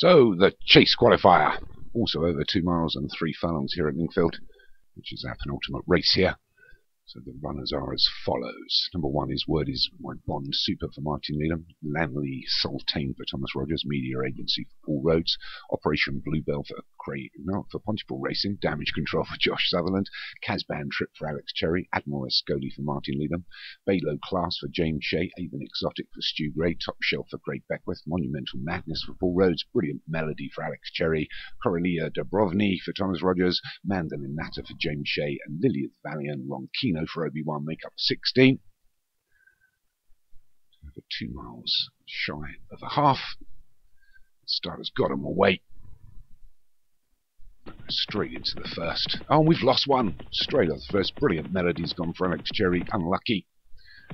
So, the Chase qualifier, also over two miles and three furlongs here at Lingfield, which is our penultimate race here. So the runners are as follows. Number one is Word is My Bond Super for Martin Needham. Langley Sultane for Thomas Rogers. Media Agency for Paul Rhodes. Operation Bluebell for Craig, no, for Pontypool Racing. Damage Control for Josh Sutherland. Casban Trip for Alex Cherry. Admiral Escoli for Martin Needham. Baylow Class for James Shea. Avon Exotic for Stu Gray. Top Shelf for Craig Beckwith. Monumental Madness for Paul Rhodes. Brilliant Melody for Alex Cherry. Coralia Dobrovny for Thomas Rogers. Mandolin Natter for James Shea. And the Valley and Ronkino for Obi-Wan make up 16. Over two miles shy of a half. Starter's got him away. Straight into the first. Oh, we've lost one. Straight off the first. Brilliant melody's gone for Alex Cherry. Unlucky.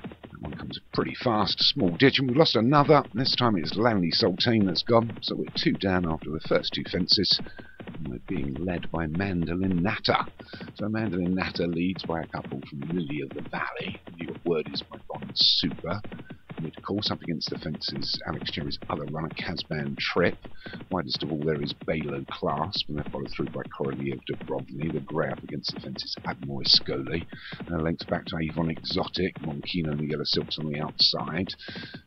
That one comes pretty fast. Small ditch. And we've lost another. This time it's Langley Sultane that's gone. So we're two down after the first two fences. And we're being led by Mandolin Natter. So Mandolin Natter leads by a couple from Lily of the Valley. Your word is my bond super. Course up against the fences, Alex Cherry's other runner, Casban Trip. Widest of all there is Baylow Clasp, and they're followed through by Coralie of Dubrovny. The grey up against the fences, Admiral Scoli. And links back to Avon Exotic, Monkino and the Yellow Silks on the outside.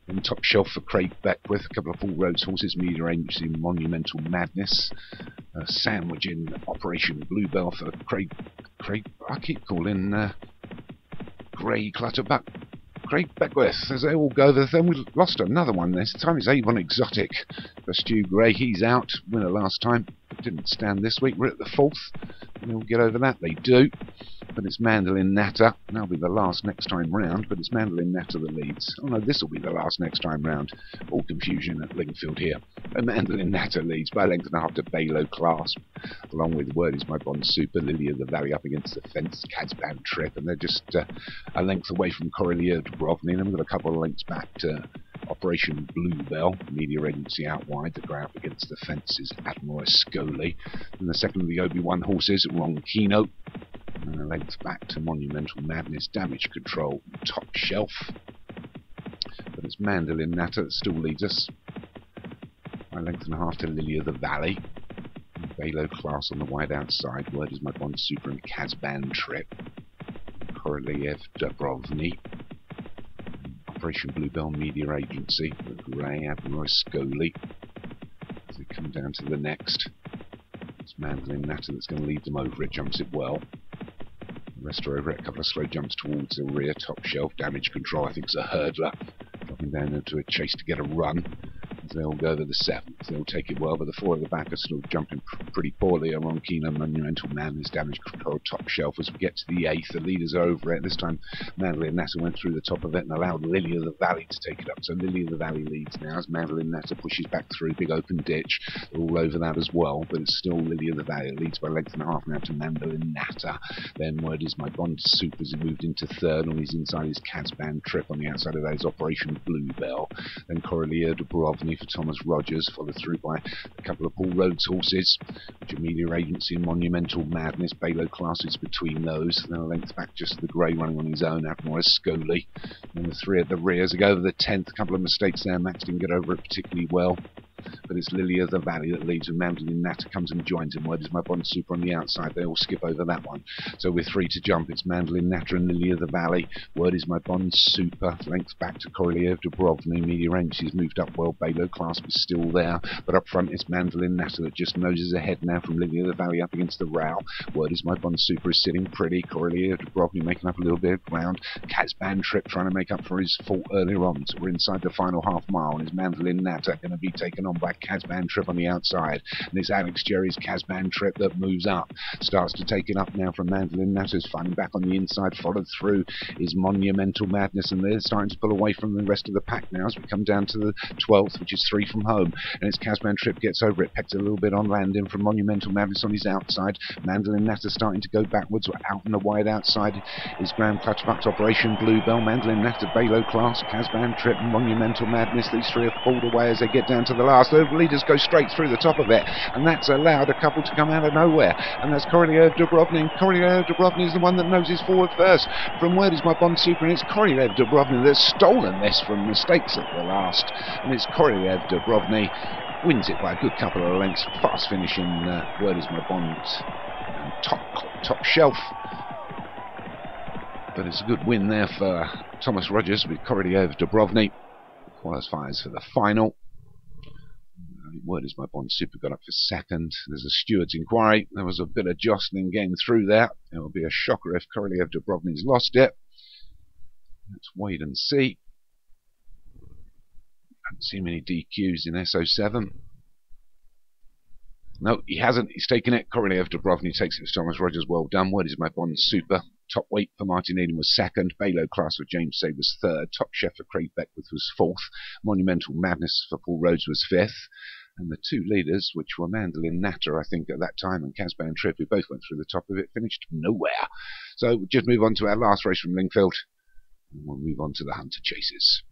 And top shelf for Craig Beckwith, a couple of Paul Rhodes horses, Media Agency, Monumental Madness. A sandwich in Operation Bluebell for Craig. Craig, I keep calling uh, Grey Clutterbuck Craig Beckwith as they all go. Then we lost another one this time. It's Avon Exotic for Stu Gray. He's out. Winner last time. Didn't stand this week. We're at the fourth. They'll get over that. They do but it's Mandolin Natter. That'll be the last next time round, but it's Mandolin Natter that leads. Oh no, this will be the last next time round. All confusion at Lingfield here. And Mandolin Natter leads by a length and a half to Baylow Clasp, along with Word is My Bond Super, Lily of the Valley up against the fence, Casban Trip, and they're just uh, a length away from Corelia Dubrovny, and I've got a couple of lengths back to Operation Bluebell, media agency out wide, the ground against the fences, Admiral Escoli. And the second of the Obi-Wan horses, Ron Kino length back to Monumental Madness, Damage Control, Top Shelf. But it's Mandolin Natter that still leads us. By length and a half to Lily of the Valley. Baylow class on the wide outside. Word is my Bond Super and Kazban Trip. Korolev Dubrovny. Operation Bluebell Media Agency. Grey Admiral Scoli. As they come down to the next. It's Mandolin Natter that's going to lead them over. It jumps it well. Restore over it, a couple of slow jumps towards the rear top shelf. Damage control, I think, is a hurdler. Dropping down into a chase to get a run they'll go to the seventh. They'll take it well, but the four at the back are still jumping pr pretty poorly. Keenan, Monumental Man is damage control top shelf. As we get to the eighth, the leaders are over it. This time, Madeline Natter went through the top of it and allowed Lily of the Valley to take it up. So Lily of the Valley leads now as Madeline Natter pushes back through big open ditch. All over that as well, but it's still Lily of the Valley. It leads by length and a half now to Mandolin Natter. Then word is my Bond Soup as he moved into third on his inside his Casban trip on the outside of that is Operation Bluebell. Then Coralia Dubrovny for Thomas Rogers, followed through by a couple of Paul Rhodes horses, Jamelia Agency and Monumental Madness, Baylow classes between those, then a length back just the grey running on his own, Admiral Scoli, and the three at the rear as they go over the 10th, a couple of mistakes there, Max didn't get over it particularly well but it's Lily of the Valley that leads, and Mandolin Natter comes and joins him. Word is my Bond Super on the outside. They all skip over that one. So we're three to jump, it's Mandolin Natter and Lily of the Valley. Word is my Bond Super. Length back to Koroliev Dubrovny. Media Agency's moved up well. Baylow Clasp is still there. But up front, it's Mandolin Natter that just noses ahead now from Lily of the Valley up against the Row. Word is my Bond Super is sitting pretty. Koroliev Dubrovny making up a little bit of ground. Casban Trip trying to make up for his fault earlier on. So we're inside the final half mile, and is Mandolin Natter going to be taken on by Casban Trip on the outside. And it's Alex Cherry's Casban Trip that moves up. Starts to take it up now from Mandolin Natters, finding back on the inside, followed through is Monumental Madness, and they're starting to pull away from the rest of the pack now as we come down to the 12th, which is three from home. And it's Casban Trip gets over it, pecked a little bit on landing from Monumental Madness on his outside. Mandolin Natter starting to go backwards, out on the wide outside is Grand Clutchbuck's Operation Bluebell, Mandolin Natter, Baylow Class, Casban Trip, Monumental Madness. These three have pulled away as they get down to the last. The leaders go straight through the top of it, and that's allowed a couple to come out of nowhere. And that's Koroliev Dubrovny. And Koroliev Dubrovny is the one that noses forward first. From where is my Bond Super, and it's Koroliev Dubrovny that's stolen this from mistakes at the last. And it's Koroliev Dubrovny wins it by a good couple of lengths. Fast finishing uh, Word is my bond. top top shelf. But it's a good win there for Thomas Rogers with Korolev Dubrovny. Qualifies for the final. Word is my bond super got up for second. There's a steward's inquiry. There was a bit of jostling getting through there. It will be a shocker if Korolev Dubrovny's lost it. Let's wait and see. I haven't seen many DQs in SO7. No, he hasn't. He's taken it. Korolev Dubrovny takes it Thomas Rogers. Well done. Word is my bond super. Top weight for Martin Needham was second. Balo class for James Shea was third. Top Shelf for Craig Beckwith was fourth. Monumental Madness for Paul Rhodes was fifth. And the two leaders, which were Mandolin Natter, I think, at that time, and Casbah and Trip, who both went through the top of it, finished nowhere. So just move on to our last race from Lingfield. And we'll move on to the Hunter Chases.